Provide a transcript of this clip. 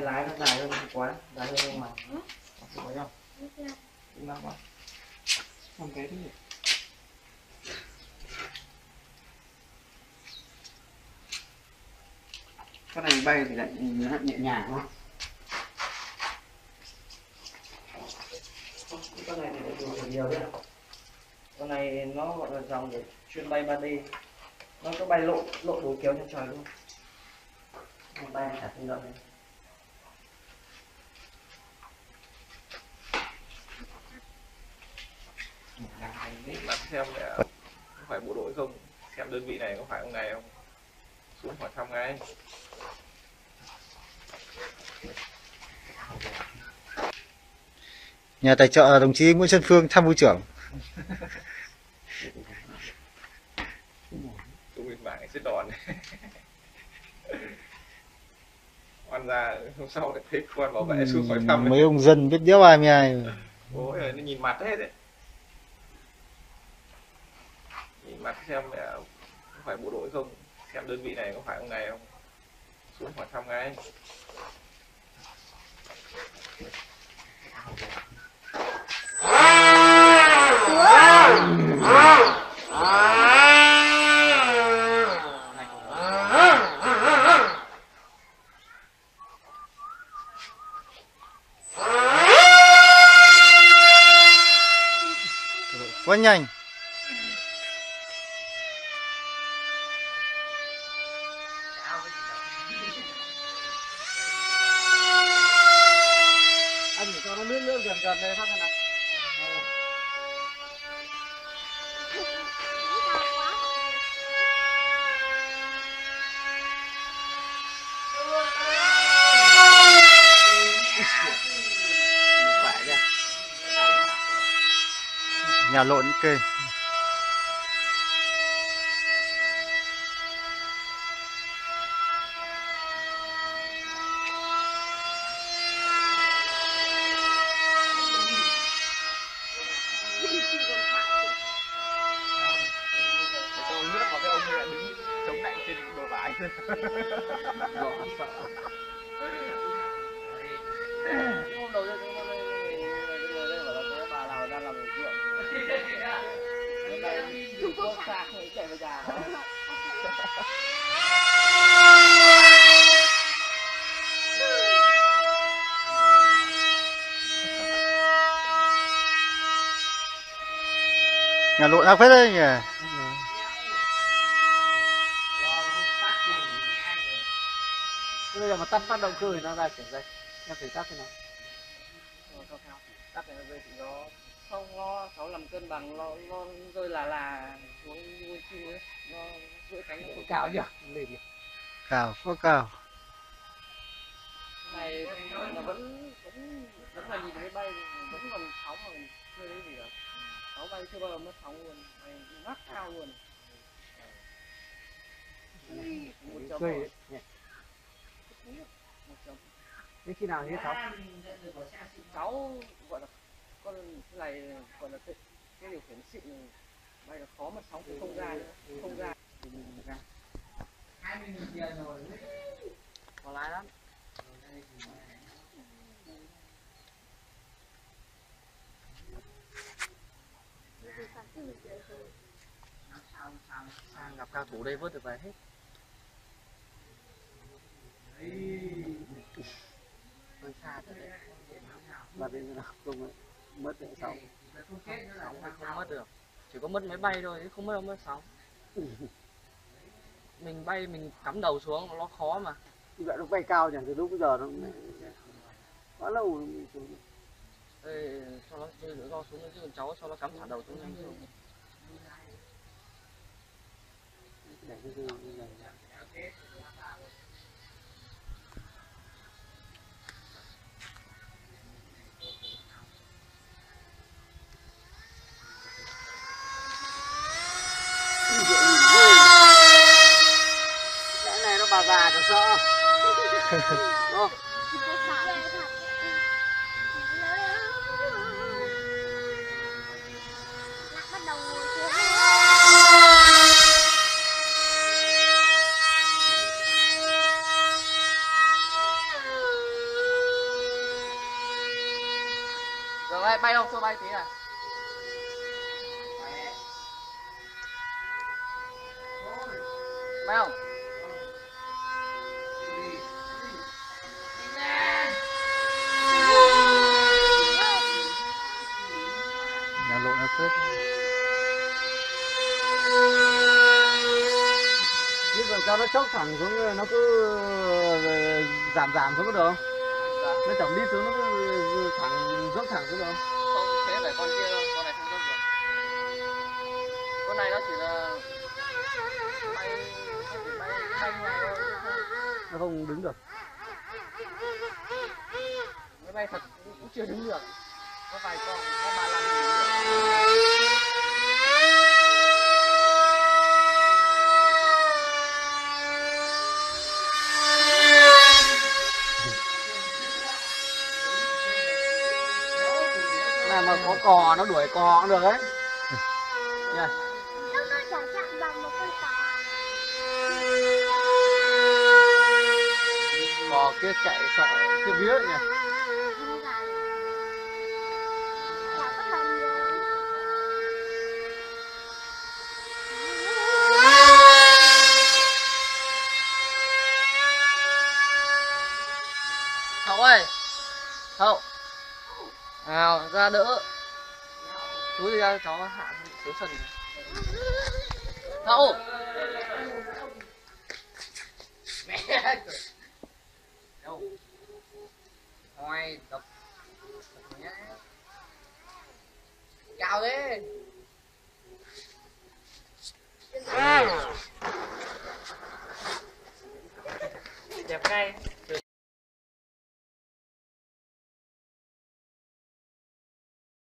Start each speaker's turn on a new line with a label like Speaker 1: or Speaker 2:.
Speaker 1: lái nó dài hơn quá dài hơn mà. Có thấy không đúng lắm không không thấy thì
Speaker 2: cái này bay thì lại nhẹ nhàng đúng không?
Speaker 1: Con này thì được dùng nhiều đấy con này nó gọi là dòng để chuyên bay 3D nó có bay lộ lộ đối kéo trên trời luôn. Bay cả tự động này
Speaker 3: xem là có phải bộ đội không? Xem đơn vị này có phải ông này không? Xuống hỏi thăm ngay.
Speaker 4: Nhà tài trợ đồng chí Nguyễn Xuân Phương tham mưu trưởng.
Speaker 3: tung lên mạng sẽ đòn. Oan ra hôm sau lại thấy quan bảo vệ xuống hỏi thăm.
Speaker 4: Mấy ông dân biết đéo ai với ai.
Speaker 3: ôi nó nhìn mặt hết đấy nhìn mặt xem là có phải bộ đội không, xem đơn vị này có phải ông này không xuống hỏi thăm ngay
Speaker 4: Quá nhanh.
Speaker 2: Gần gần đây phát thế nào
Speaker 4: Nhà lộn kê.
Speaker 3: Nước vào đứng chống lại trên bờ vải
Speaker 2: hôm đầu tiên chúng tôi người đây bảo là có bà nào đang làm ruộng Trung Quốc chạy về nhà
Speaker 4: Nhà lộn ác phết đấy nhỉ.
Speaker 2: Thế bây giờ mà tắt phát động cơ thì nó ra kiểu đây em thử tắt thế nào
Speaker 1: tắt này nó rơi thì nó không nó sáu làm cân bằng nó nó rơi là là xuống nuôi chim ấy nó duỗi cánh nó
Speaker 2: cao nhỉ? Lên nhỉ?
Speaker 4: Cao, quá cao.
Speaker 1: này nó vẫn vẫn vẫn là nhìn thấy bay vẫn còn sóng mà chưa thấy gì cả sóng bay chưa bao giờ mất sóng luôn. Này ngắt cao luôn. Một chấm Rồi, một chấm
Speaker 2: Thế khi nào hết sáu
Speaker 1: cháu gọi là con này gọi là cái, cái điều khiển xịn bay là khó mà sóng cũng không ra nữa không ra.
Speaker 2: Thì mình ra
Speaker 1: có lái lắm
Speaker 2: sang gặp cao thủ đây vớt được về hết hơi xa thật đấy và bây giờ không mất được sáu.
Speaker 1: Sóng thì không mất được. Chỉ có mất máy bay thôi chứ không mất đâu mất sóng mình bay mình cắm đầu xuống nó khó mà.
Speaker 2: Vậy nó bay cao nhỉ từ lúc giờ nó quá lâu rồi mình xuống.
Speaker 1: Ê, cho nó chơi nữa do xuống chứ cháu cho nó cắm thả đầu xuống nhanh xuống
Speaker 2: để cái gì triệu này nó bà già cả sợ không
Speaker 5: Rồi
Speaker 2: bay đâu, cho bay tí này không
Speaker 4: nhào lộn ác phết
Speaker 2: Chứ còn cho nó chốc thẳng xuống nó cứ ờ, giảm giảm xuống được không? Nó chổng đi xuống nó cứ thẳng dốc thẳng xuống được không?
Speaker 1: không thế phải con kia đâu con này không dốc được con này nó chỉ là nó không-
Speaker 2: đứng được.
Speaker 1: máy bay thật cũng chưa đứng được có vài con có ba.
Speaker 2: Này mà có cò nó đuổi cò cũng được đấy. Nha.
Speaker 5: Lúc nó chả chạm bằng một con cò
Speaker 2: Cò kia chạy sợ kia vía nhỉ.
Speaker 1: Hậu ơi, Hậu. Nào, ra đỡ. Chú đi ra cháu hạ xuống sân. Hậu. Mẹ đâu ngoài đập nhá cao thế đẹp ngay